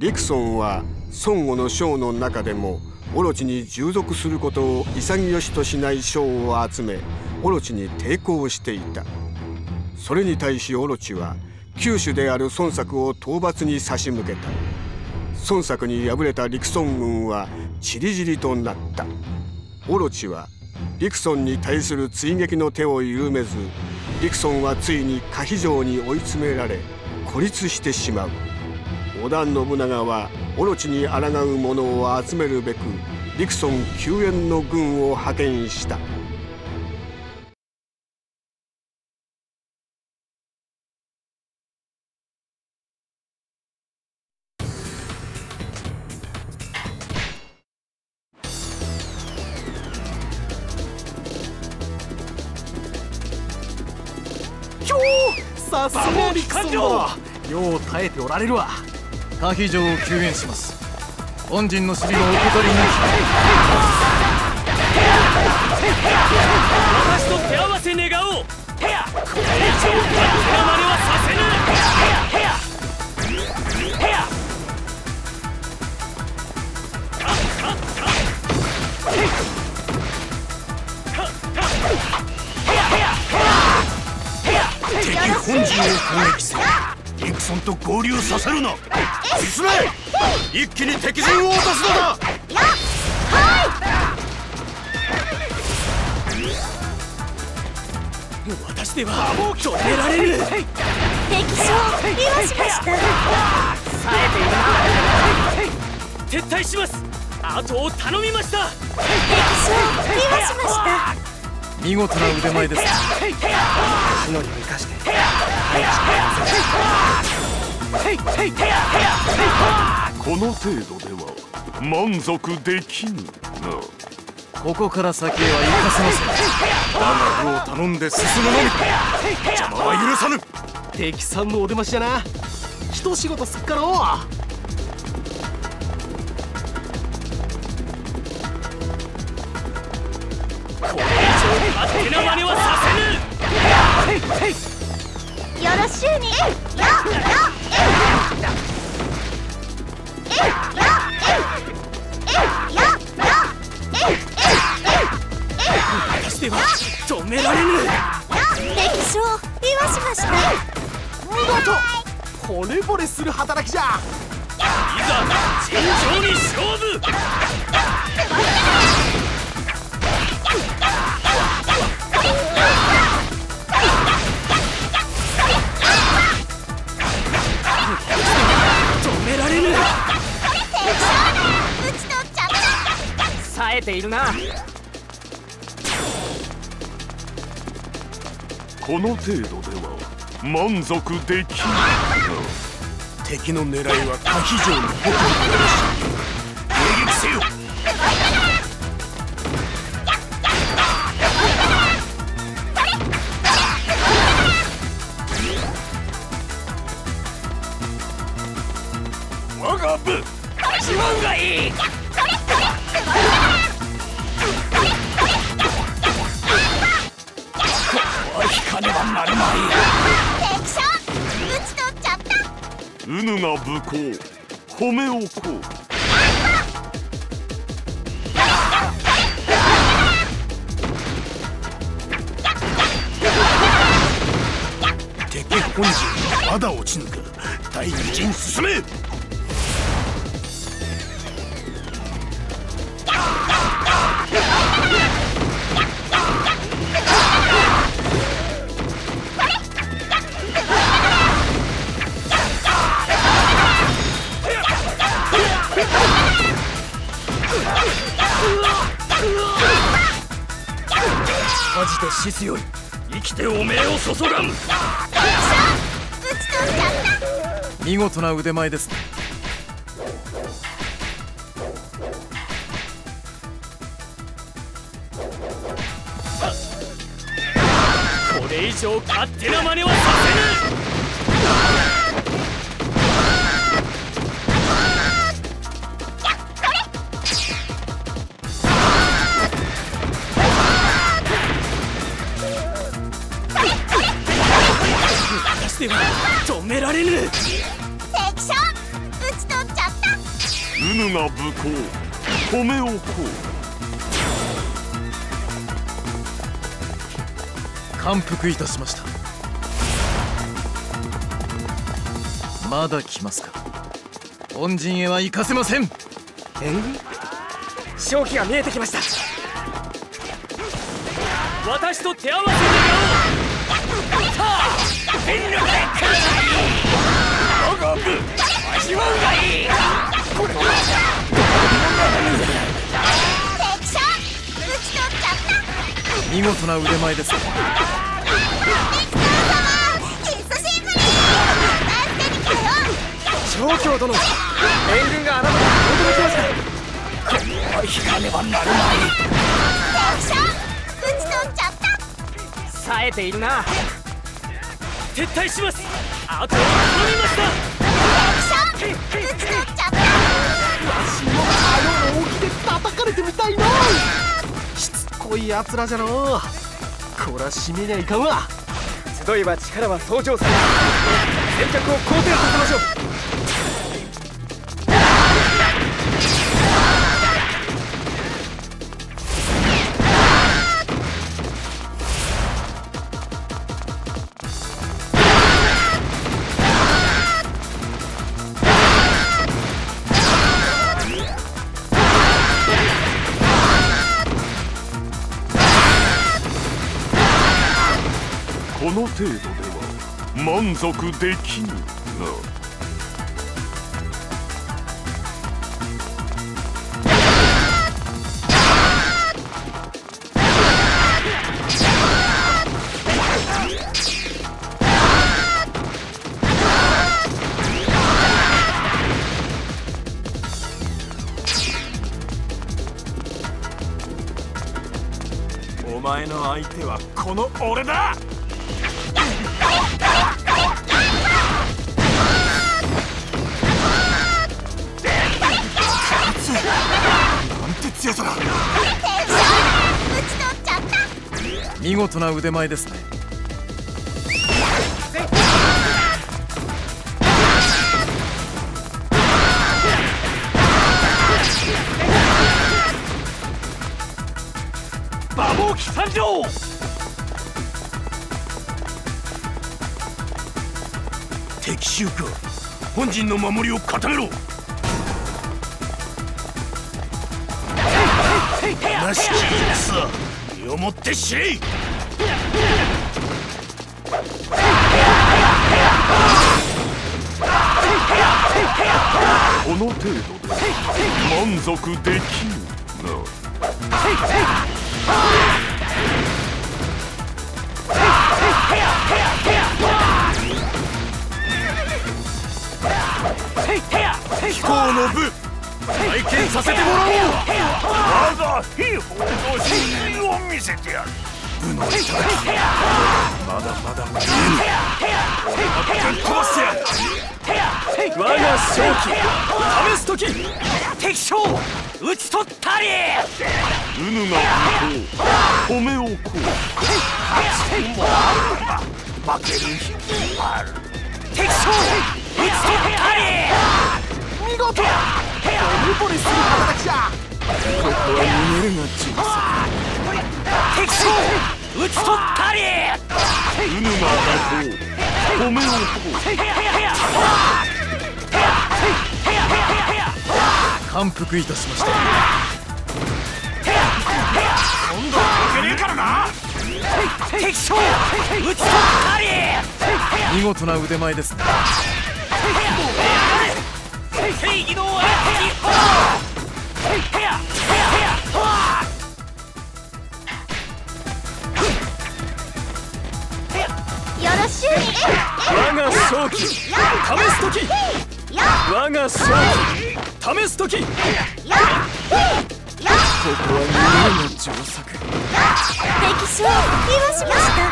リクソンは孫悟の将の中でもオロチに従属することを潔しとしない将を集めオロチに抵抗していた。それに対しオロチは九州である孫作を討伐に差し向けた。孫作に敗れた陸孫軍はちりぢりとなった。オロチは陸孫に対する追撃の手を緩めず陸孫はついに可否城に追い詰められ孤立してしまう。織田信長はオロチに抗う者を集めるべく陸孫救援の軍を派遣した。さすがリクソン殿よう耐えておられるわ可否城を救援します。本陣の尻の受け取りに私と手合わせ願おう。これ以上勝手な真似はさせぬ敵本陣を攻撃と合流させるな。進め。一気に敵陣を落とすのだ。私では止められる敵将言わしました撤退します。後を頼みました。敵将言わしました見事な腕前です。しのりを生かしてこの程度では満足できぬな。ここから先へは行かせません。我が部を頼んで進むのみ。邪魔は許さぬ。敵さんのお出ましじゃな。一仕事すっかのこれ以上勝手な真似はさせぬ。よろしゅうに惚れ惚れする働きじゃ。いざ尋常に勝負止められぬ撃ち取っちゃった冴えている。なこの程度では満足できぬ敵の狙いは可否城の北部かし迎撃せよ我が部味わうがいい引かねばなるま敵うぬが武功褒めおこう。敵本陣まだ落ちぬか第二陣進め。マジで死強い生きておめえをそそらん。見事な腕前ですこれ以上勝手な真似はさせぬ。められぬ。ち取っちゃっぬが武功褒めおこう。感服いたしました。まだ来ますか。恩人へは行かせません。正気が見えてきました。私と手合わせ願おう。さあ全力で来るがいいごく味わうがいいこれ敵将討ち取っちゃった見事な腕前です。様久しぶり助けに来たよ長京殿援軍があなたに驚きました引かねばなるまい敵将討ち取っちゃった冴えているな撤退します。あとは頼みました。敵将討ち取っちゃったあの扇で叩かれてみたいな。しつこい奴らじゃの。こらしめにゃいかんわ。集えば力は相乗され戦略を好転させましょうの程度では満足できぬな。お前の相手はこの俺だ。なんて強さだ敵将討ち取っちゃった見事な腕前ですね。馬防機参上敵襲か本陣の守りを固めろしき戦身をもって知れこの程度で満足できぬな飛行の部体験させてもらおう我が兵法の真髄を見せてやる部の頂きまだまだ見えぬぶっ飛ばしてやる我が正気試す時敵将討ち取ったりうぬが武功褒めおこう負ける日もある敵将討ち取ったり。見事ルポリする形だここは逃げるが上敵将討ち取ったりうぬが武功褒めおこ感服いたしました手ねえからな敵将討ち取ったり。見事な腕前ですね。正義のアーチヘアヘアよろしゅうに我が正気試す時。我が正気試す時。よここは逃げるが上策敵将言わしました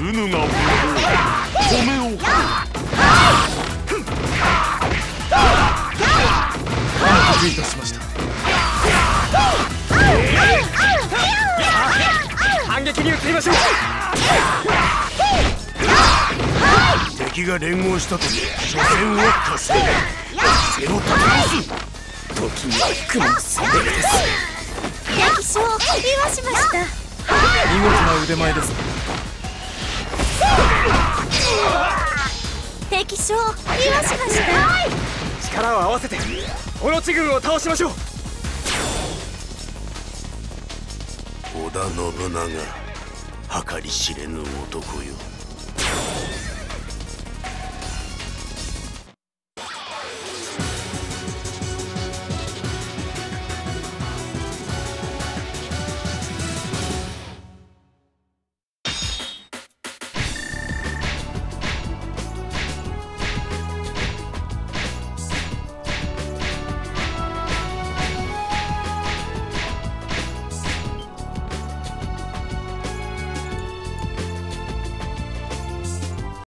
うぬが武功褒めおこ感服いたしました。反撃に移りましょう。敵が連合したとき初戦は稼ぐ手を立て直す時には雲の攻めです敵将言わしました見事な腕前です。敵将言わしました。力を合わせてオロチ軍を倒しましょう。織田信長計り知れぬ男よ。